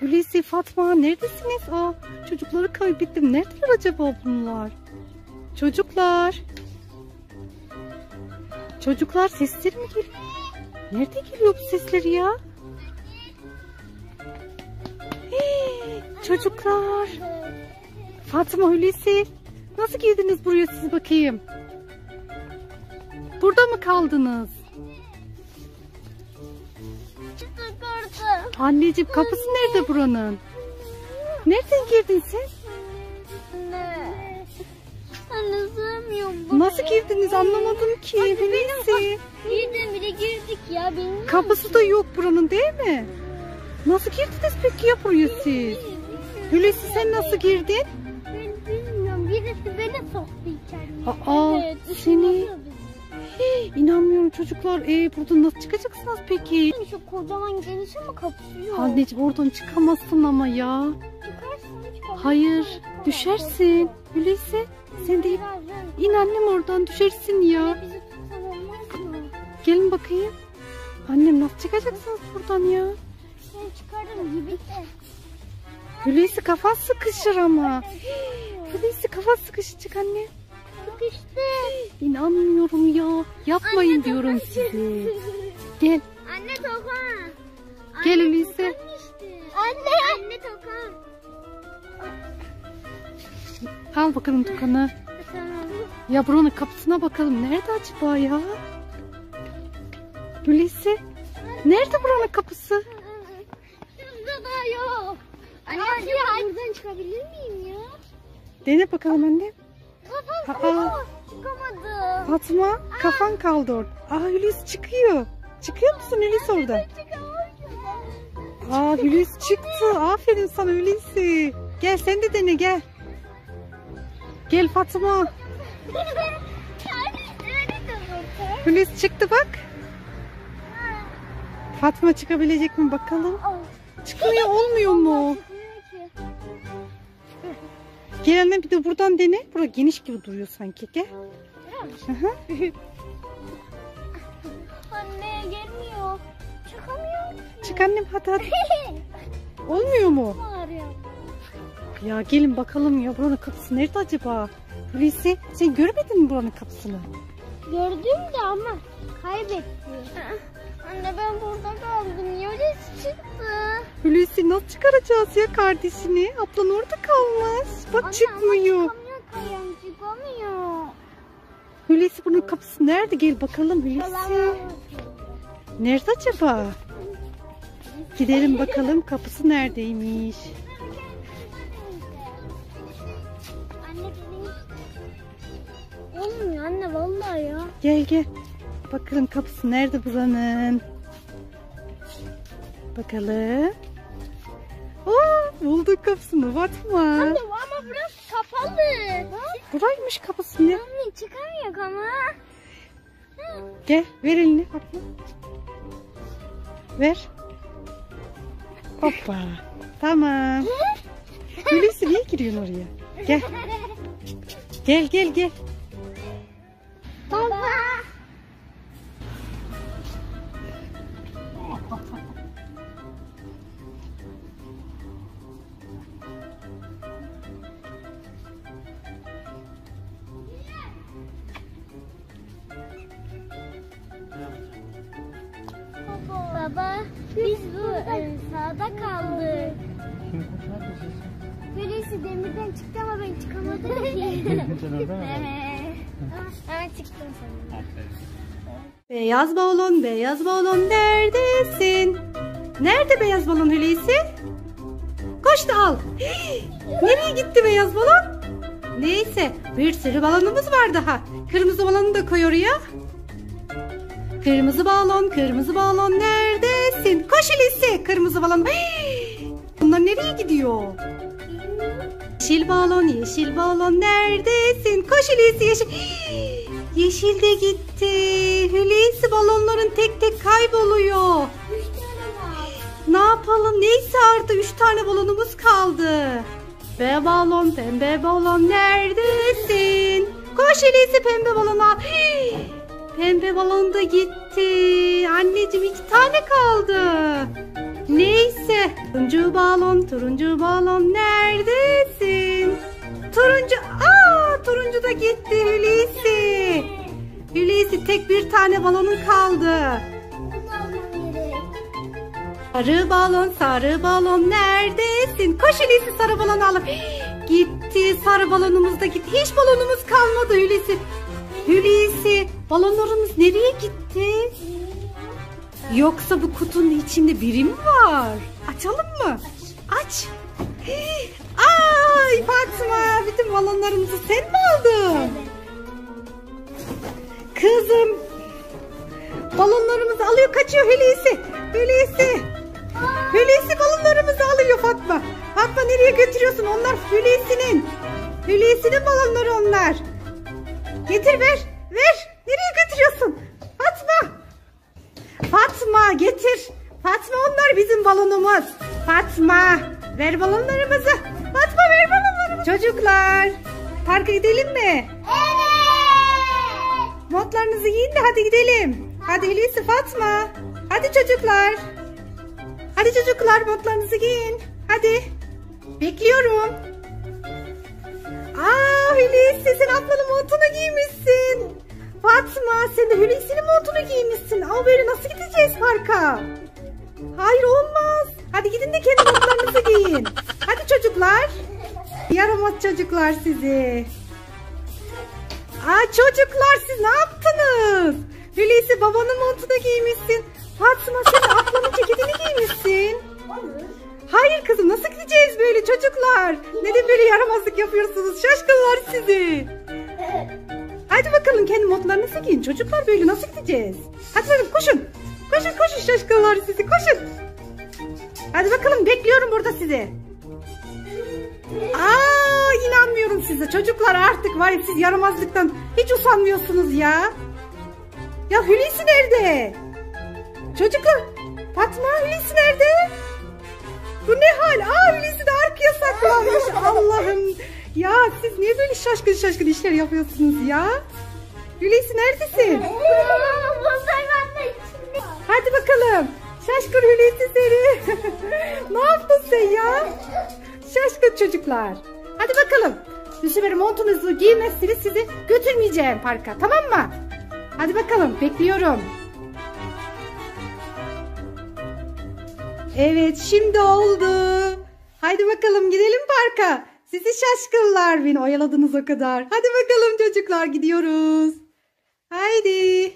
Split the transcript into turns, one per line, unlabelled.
Hulusi, Fatma neredesiniz? Aa, çocukları kaybettim. Neredeler acaba bunlar? Çocuklar. Çocuklar sesleri mi geliyor? Nerede geliyor bu sesleri ya? Hey, çocuklar. Fatma Hulusi. Nasıl girdiniz buraya siz bakayım? Burada mı kaldınız? Anneciğim kapısı nerede buranın? Nereden girdin sen?
Anne. Anne sığmıyorum buraya.
Nasıl girdiniz anlamadım ki Hulusi.
Birden bile girdik ya bilmiyorum.
Kapısı da yok buranın değil mi? Nasıl girdiniz peki ya buraya siz? Hulusi sen nasıl girdin?
Ben bilmiyorum. Birisi beni soktu içeriye.
Aa,
Evet,
seni-. Hey, inanmıyorum çocuklar. Ee, buradan nasıl çıkacaksınız peki?
Şu kocaman geniş ama kapısı yok.
Anneciğim oradan çıkamazsın ama ya.
Çıkarsın.
Hayır
Çıkamazsın.
düşersin. Hulusi sen de in, annem oradan düşersin ya. Gelin bakayım. Annem nasıl çıkacaksınız buradan ya?
Ben çıkardım gibi de.
Hulusi kafan sıkışır ama. Hulusi kafan sıkışacak anne.
Sıkıştı.
İnanmıyorum ya. Yapmayın
Anne,
diyorum size. Gel.
Anne tokan.
Gel
Anne,
Hulusi.
Anne. Anne tokan.
Al bakalım.
Tamam.
Ya buranın kapısına bakalım. Nerede acaba ya? Hulusi. Nerede buranın kapısı?
Şurada da yok. Anne acaba buradan çıkabilir miyim ya?
Dene bakalım anne.
Kafam
Aa.
kırık. Çıkamadım.
Fatma kafan kaldı orada. Aa Hulusi çıkıyor. Çıkıyor musun Hulusi orada? Aa Hulusi çıktı. Aferin sana Hulusi. Gel sen de dene gel. Gel
bakar.
Hulusi çıktı bak. Fatma çıkabilecek mi bakalım. Çıkmıyor olmuyor mu? Gel anne bir de buradan dene. Bura geniş gibi duruyor sanki. Gel. Hı hı.
Anne gelmiyor. Çıkamıyorum.
Çık annem hadi hadi. Olmuyor mu? Ya gelin bakalım ya buranın kapısı nerede acaba? Hulusi sen görmedin mi buranın kapısını?
Gördüm de ama kaybetti. Anne ben burada kaldım. Yöresi çıktı.
Hulusi nasıl çıkaracağız ya kardeşini? Ablan orada kalmış. Bak
Anne,
çıkmıyor.
Ama çıkamıyor çıkamıyor.
Hulusi bunun kapısı nerede? Gel bakalım Hulusi.
Yalan.
Nerede acaba? Gidelim bakalım kapısı neredeymiş.
Olmuyor anne vallahi ya.
Gel gel. Bakalım kapısı nerede buranın? Bakalım. Oo, bulduk kapısını Fatma.
Anne ama burası kapalı.
Buraymış kapısı ne?
Anne çıkamıyor ama.
Gel ver elini Fatma. Ver. Hoppa. Tamam. Hulusi niye giriyorsun oraya? Gel. Gel gel gel.
Baba, biz bu e, sağda kaldık. Birisi demirden çıktı ama ben çıkamadım ki.
Sen orada mı?
Hemen çıktım sonra.
Beyaz balon, beyaz balon neredesin? Nerede beyaz balon Hulusi? Koş da al. Nereye gitti beyaz balon? Neyse bir sürü balonumuz var daha. Kırmızı balonu da koy oraya. Kırmızı balon, kırmızı balon neredesin? Koş Hulusi, kırmızı balon. Bunlar nereye gidiyor? Yeşil balon, yeşil balon neredesin? Koş Hulusi yeşil. Yeşil de gitti. Hulusi balonların tek tek kayboluyor. Ne yapalım? Neyse artık üç tane balonumuz kaldı. Pembe balon, pembe balon neredesin? Koş Hulusi pembe balona. Pembe balon da gitti. Anneciğim iki tane kaldı. Neyse. Turuncu balon, turuncu balon neredesin? Turuncu, aa turuncu da gitti Hulusi. Hulusi tek bir tane balonun kaldı. Sarı balon, sarı balon neredesin? Koş Hulusi sarı balonu alıp. Gitti sarı balonumuz da gitti. Hiç balonumuz kalmadı Hulusi. Hulusi balonlarımız nereye gitti? Yoksa bu kutunun içinde biri mi var? Açalım mı? Aç. Ay Fatma bütün balonlarımızı sen mi aldın? Kızım balonlarımızı alıyor kaçıyor Hulusi. Hulusi. Hulusi balonlarımızı alıyor Fatma. Fatma nereye götürüyorsun? Onlar Hulusi'nin. Hulusi'nin balonları onlar. Getir ver. Ver. Nereye götürüyorsun? Fatma. Fatma getir. Fatma onlar bizim balonumuz. Fatma ver balonlarımızı. Fatma ver balonlarımızı. Çocuklar parka gidelim mi?
Evet.
Montlarınızı giyin de hadi gidelim. Hadi Hulusi Fatma. Hadi çocuklar. Hadi çocuklar montlarınızı giyin. Hadi. Bekliyorum. Aa Hulusi sen ablanın montunu giymişsin. Fatma sen de Hulusi'nin montunu giymişsin. Aa böyle nasıl gideceğiz parka? Hayır olmaz. Hadi gidin de kendi montlarınızı giyin. Hadi çocuklar. Yaramaz çocuklar sizi. Aa çocuklar siz ne yaptınız? Hulusi babanın montunu giymişsin. Fatma sen de ablanın ceketini giymişsin. Hayır kızım nasıl gideceğiz böyle çocuklar? Neden böyle yaramazlık yapıyorsunuz? Şaşkınlar sizi. Montlarınızı giyin. Çocuklar böyle nasıl gideceğiz? Hadi bakalım koşun. Koşun koşun şaşkınlar sizi koşun. Hadi bakalım bekliyorum burada sizi. Aa inanmıyorum size. Çocuklar artık var ya siz yaramazlıktan hiç usanmıyorsunuz ya. Ya Hulusi nerede? Çocuklar Fatma Hulusi nerede? Bu ne hal? Aa Hulusi de arkaya saklanmış. Allah'ım. Ya siz niye böyle şaşkın şaşkın işler yapıyorsunuz ya? Hulusi neredesin? Hadi bakalım. Şaşkın Hulusi seni. ne yaptın sen ya? Şaşkın çocuklar. Hadi bakalım. Sefer montunuzu giymezseniz sizi götürmeyeceğim parka. Tamam mı? Hadi bakalım. Bekliyorum. Evet şimdi oldu. Haydi bakalım gidelim parka. Sizi şaşkınlar beni oyaladınız o kadar. Hadi bakalım çocuklar gidiyoruz. Haydi.